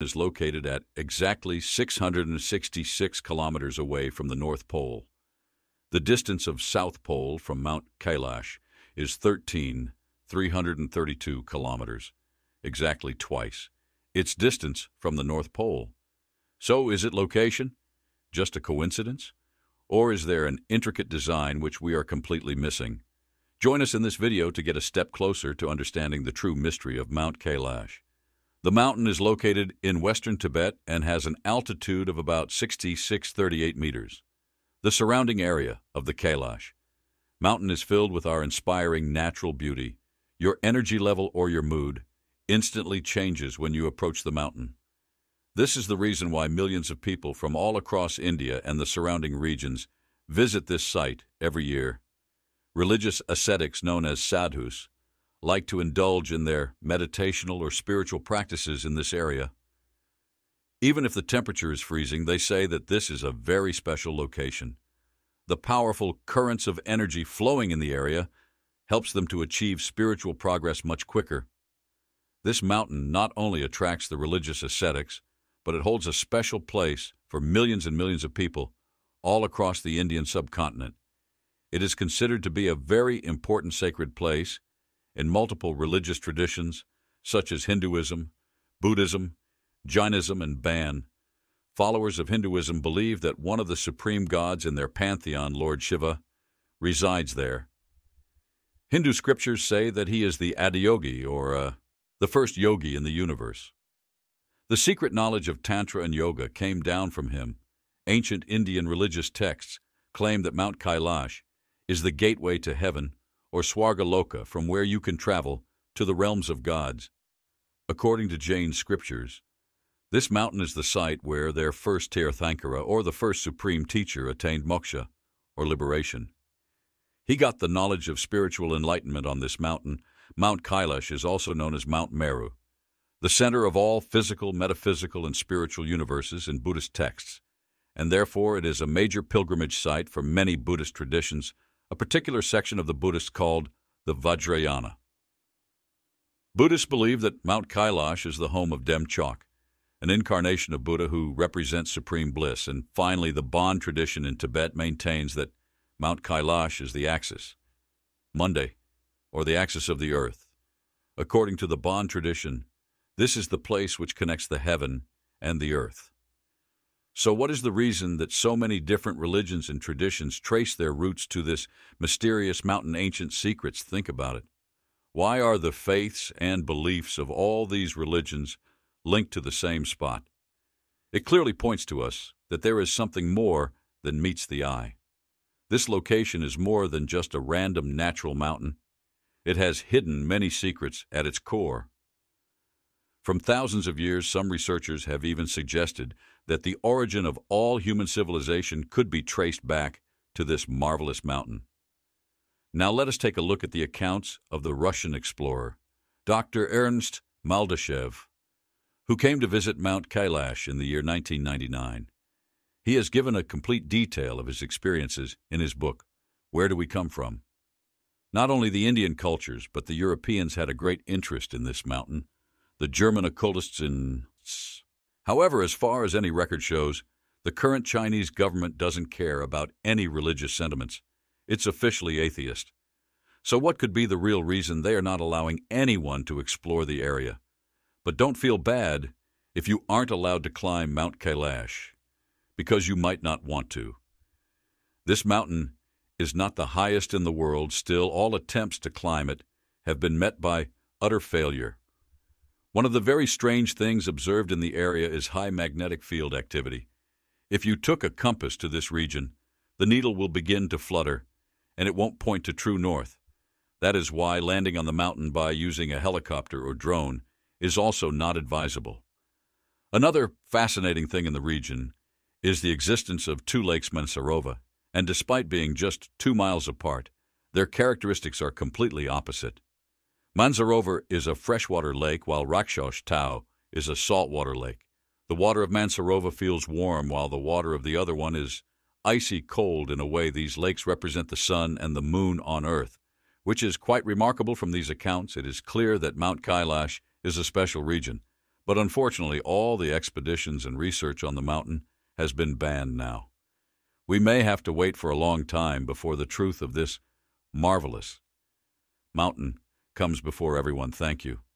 is located at exactly 666 kilometers away from the North Pole. The distance of South Pole from Mount Kailash is 13,332 kilometers, exactly twice its distance from the North Pole. So is it location? Just a coincidence? Or is there an intricate design which we are completely missing? Join us in this video to get a step closer to understanding the true mystery of Mount Kailash. The mountain is located in western Tibet and has an altitude of about 6638 meters. The surrounding area of the Kailash mountain is filled with our inspiring natural beauty. Your energy level or your mood instantly changes when you approach the mountain. This is the reason why millions of people from all across India and the surrounding regions visit this site every year. Religious ascetics known as sadhus like to indulge in their meditational or spiritual practices in this area. Even if the temperature is freezing, they say that this is a very special location. The powerful currents of energy flowing in the area helps them to achieve spiritual progress much quicker. This mountain not only attracts the religious ascetics, but it holds a special place for millions and millions of people all across the Indian subcontinent. It is considered to be a very important sacred place in multiple religious traditions such as Hinduism, Buddhism, Jainism, and Bon. Followers of Hinduism believe that one of the supreme gods in their pantheon, Lord Shiva, resides there. Hindu scriptures say that he is the Adiyogi, or uh, the first yogi in the universe. The secret knowledge of Tantra and Yoga came down from him. Ancient Indian religious texts claim that Mount Kailash is the gateway to heaven, or Swargaloka, from where you can travel to the realms of gods. According to Jain scriptures, this mountain is the site where their first Tirthankara, or the first supreme teacher, attained moksha, or liberation. He got the knowledge of spiritual enlightenment on this mountain Mount Kailash is also known as Mount Meru, the center of all physical, metaphysical, and spiritual universes in Buddhist texts, and therefore it is a major pilgrimage site for many Buddhist traditions, a particular section of the Buddhists called the Vajrayana. Buddhists believe that Mount Kailash is the home of Demchok, an incarnation of Buddha who represents supreme bliss, and finally the Bon tradition in Tibet maintains that Mount Kailash is the axis. mundi, or the axis of the earth. According to the Bon tradition, this is the place which connects the heaven and the earth. So, what is the reason that so many different religions and traditions trace their roots to this mysterious mountain ancient secrets? Think about it. Why are the faiths and beliefs of all these religions linked to the same spot? It clearly points to us that there is something more than meets the eye. This location is more than just a random natural mountain. It has hidden many secrets at its core. From thousands of years, some researchers have even suggested that the origin of all human civilization could be traced back to this marvelous mountain. Now let us take a look at the accounts of the Russian explorer, Dr. Ernst Muldashev, who came to visit Mount Kailash in the year 1999. He has given a complete detail of his experiences in his book, Where Do We Come From? Not only the Indian cultures, but the Europeans had a great interest in this mountain, the German occultists in. However, as far as any record shows, the current Chinese government doesn't care about any religious sentiments. It's officially atheist. So, what could be the real reason they are not allowing anyone to explore the area? But don't feel bad if you aren't allowed to climb Mount Kailash, because you might not want to. This mountain is not the highest in the world, still, all attempts to climb it have been met by utter failure. One of the very strange things observed in the area is high magnetic field activity. If you took a compass to this region, the needle will begin to flutter, and it won't point to true north. That is why landing on the mountain by using a helicopter or drone is also not advisable. Another fascinating thing in the region is the existence of two lakes Mansarovar and despite being just two miles apart, their characteristics are completely opposite. Mansarovar is a freshwater lake, while Rakshastal is a saltwater lake. The water of Mansarovar feels warm, while the water of the other one is icy cold in a way these lakes represent the sun and the moon on earth, which is quite remarkable from these accounts. It is clear that Mount Kailash is a special region. But unfortunately, all the expeditions and research on the mountain has been banned now. We may have to wait for a long time before the truth of this marvelous mountain comes before everyone. Thank you.